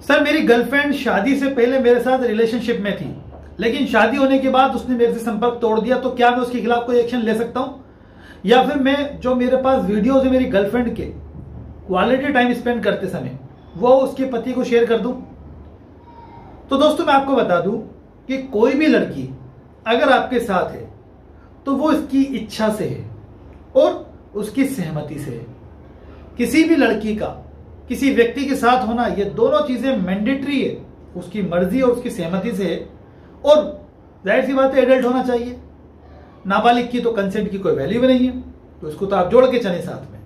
Sir, मेरी girlfriend शादी से पहले मेरे साथ रिलेशनशिप में थी, लेकिन शादी होने के बाद उसने मेरे से संपर्क तोड़ दिया तो क्या मैं उसके खिलाफ कोई एक्शन ले सकता हूँ? या फिर मैं जो मेरे पास वीडियोज़ है मेरी गर्लफ्रेंड के क्वालिटी टाइम स्पेंड करते समय, वो उसके पति को शेयर कर दूँ? तो दोस्तों, मैं आपको बता दूँ कि कोई भी लड़की अगर आपके साथ है तो वो इसकी इच्छा से है और उसकी सहमति से है। किसी भी लड़की का किसी व्यक्ति के साथ होना, ये दोनों चीज़ें मैंडेटरी है, उसकी मर्ज़ी और उसकी सहमति से है। और ज़ाहिर सी बात है एडल्ट होना चाहिए। नाबालिग की तो कंसेंट की कोई वैल्यू भी नहीं है तो इसको तो आप जोड़ के चले साथ में।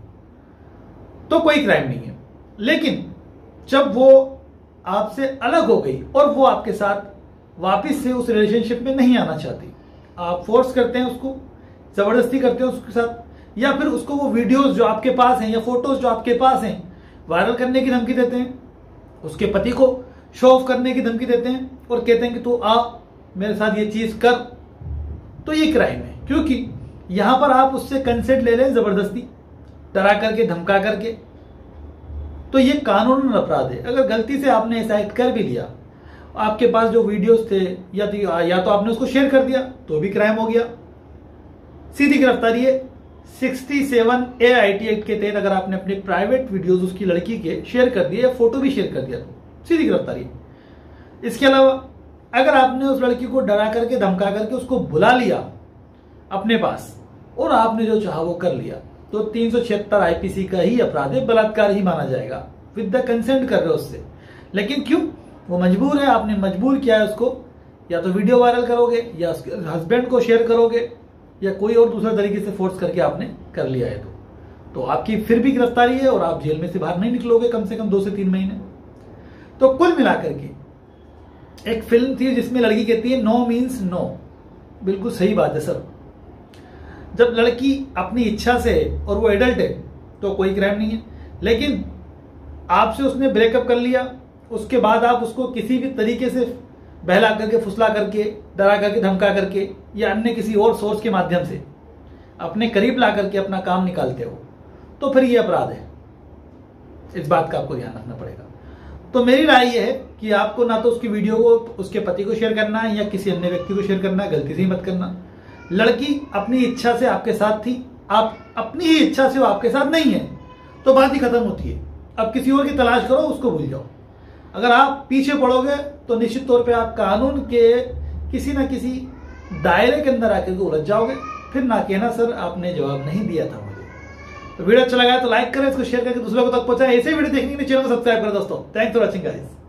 तो कोई क्राइम नहीं है। लेकिन जब वो आपसे अलग हो गई और वो आपके साथ वापिस से उस रिलेशनशिप में नहीं आना चाहती, आप फोर्स करते हैं उसको, ज़बरदस्ती करते हैं उसके साथ, या फिर उसको वो वीडियोस जो आपके पास हैं या फ़ोटोज़ जो आपके पास हैं वायरल करने की धमकी देते हैं, उसके पति को शो ऑफ़ करने की धमकी देते हैं और कहते हैं कि तू आ, मेरे साथ ये चीज़ कर। तो ये क्राइम है, क्योंकि यहाँ पर आप उससे कंसेंट ले लें ज़बरदस्ती, डरा करके, धमका करके। तो ये कानून अपराध है। अगर गलती से आपने ऐसा एक्ट कर भी लिया, आपके पास जो वीडियोस थे, या तो या तो आपने उसको शेयर कर दिया तो भी क्राइम हो गया। सीधी गिरफ्तारी है 67 ए आई टी एक्ट के तहत अगर आपने अपने प्राइवेट वीडियोस उसकी लड़की के शेयर कर दिए या फ़ोटो भी शेयर कर दिया तो सीधी गिरफ्तारी इसके अलावा, अगर आपने उस लड़की को डरा करके, धमका करके उसको बुला लिया अपने पास, और आपने जो चाहा वो कर लिया तो तीन सौ छिहत्तर आईपीसी का ही अपराध है, बलात्कार ही माना जाएगा। विद द कंसेंट कर रहे हो उससे। लेकिन क्यों? वो मजबूर है, आपने मजबूर किया है उसको। या तो वीडियो वायरल करोगे, या उसके हस्बैंड को शेयर करोगे। या कोई और दूसरे तरीके से फोर्स करके आपने कर लिया है तो। तो आपकी फिर भी गिरफ्तारी है और आप जेल में से बाहर नहीं निकलोगे कम से कम दो से तीन महीने। तो कुल मिलाकर के, एक फ़िल्म थी जिसमें लड़की कहती है नो मीन्स नो बिल्कुल सही बात है सर। जब लड़की अपनी इच्छा से है और वो एडल्ट है तो कोई क्राइम नहीं है। लेकिन आपसे उसने ब्रेकअप कर लिया, उसके बाद आप उसको किसी भी तरीके से बहला करके, फुसला करके, डरा करके, धमका करके या अन्य किसी और सोर्स के माध्यम से अपने करीब ला करके अपना काम निकालते हो तो फिर ये अपराध है। इस बात का आपको ध्यान रखना पड़ेगा। तो मेरी राय यह है कि आपको ना तो उसकी वीडियो को, उसके पति को शेयर करना है या किसी अन्य व्यक्ति को शेयर करना है, गलती से ही मत करना। लड़की अपनी इच्छा से आपके साथ थी, आप अपनी ही इच्छा से वो आपके साथ नहीं है तो बात ही खत्म होती है। अब किसी और की तलाश करो, उसको भूल जाओ। अगर आप पीछे पड़ोगे तो निश्चित तौर पे आप कानून के किसी ना किसी दायरे के अंदर आकर के उलझ जाओगे। फिर ना कहना, सर, आपने जवाब नहीं दिया था मुझे। तो वीडियो अच्छा लगा तो लाइक करें, इसको शेयर करके दूसरों को तक पहुँचाए। ऐसे वीडियो देखने के लिए चैनल को सब्सक्राइब करें दोस्तों। Thanks for watching guys